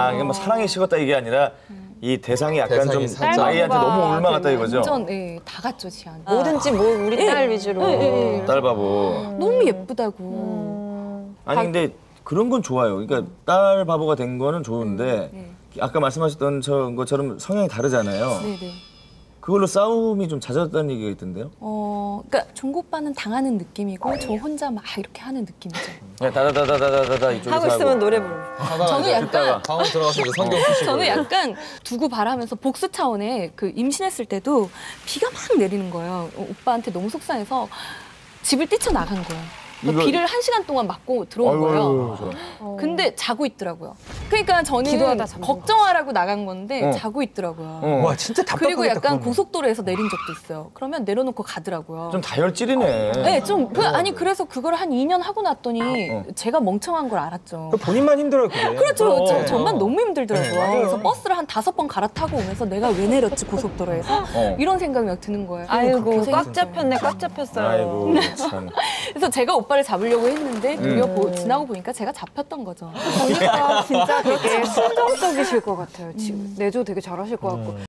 아, 이게 뭐 사랑이 식었다 이게 아니라 이 대상이 약간 대상이 좀 살짝 아이한테 너무 올마갔다 이거죠. 완전 예, 다 갖죠 지안. 뭐든지 뭐 우리 딸 위주로. 예, 예. 딸 바보. 너무 예쁘다고. 아니 근데 그런 건 좋아요. 그러니까 딸 바보가 된 거는 좋은데 네. 아까 말씀하셨던 저- 것처럼 성향이 다르잖아요. 네네. 그걸로 싸움이 좀 잦았다는 얘기가 있던데요. 어, 그러니까 종고 오빠는 당하는 느낌이고 저 혼자 막 이렇게 하는 느낌이죠. 그냥 다다다다다다다 이쪽에서 하고 있으면 노래 부르. 하다가 저는 약간 방으로 들어가서 성경 푸시고. 저는 약간 두고 바라면서 복수 차원에 그 임신했을 때도 비가 막 내리는 거예요. 어, 오빠한테 너무 속상해서 집을 뛰쳐나간 거예요. 그러니까 이거- 비를 한 시간 동안 맞고 들어온 거예요. 근데 자고 있더라고요. 그러니까 저는 기도하다 잠든 걱정하라고 나간 건데 어. 자고 있더라고요. 어. 와 진짜 답답하겠다. 그리고 약간 그러면. 고속도로에서 내린 적도 있어요. 그러면 내려놓고 가더라고요. 좀 다혈질이네. 네, 좀 그, 아니 그래서 그걸 한 2년 하고 났더니 어. 제가 멍청한 걸 알았죠. 그 본인만 힘들어요 그게. 그렇죠. 저, 어. 저만 너무 힘들더라고요. 네. 그래서 버스를 한 다섯 번 갈아타고 오면서 내가 왜 내렸지 고속도로에서 어. 이런 생각이 막 드는 거예요. 아이고 꽉. 잡혔네 꽉 잡혔어요. 아이고 참. 그래서 제가 오빠를 잡으려고 했는데 드디어 음. 보- 지나고 보니까 제가 잡혔던 거죠. 보니까 진짜 되게 순정적이실 것 같아요. 지금 내조 되게 잘하실 것 같고.